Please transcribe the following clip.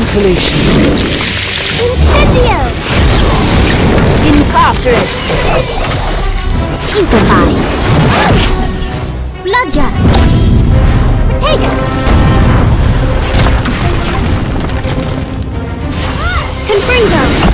Insulation. Incendio! Incarcerate. Stupefy! Bludger! Potato. Confringo!